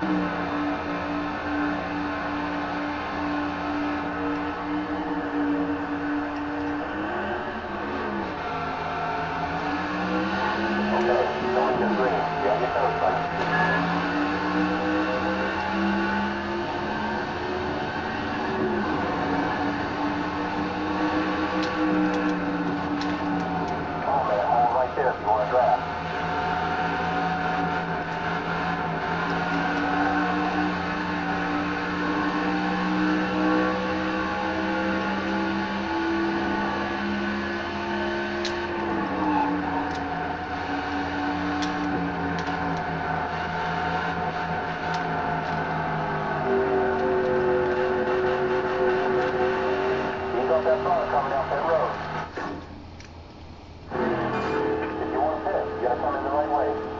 Bye. If you want this, you gotta.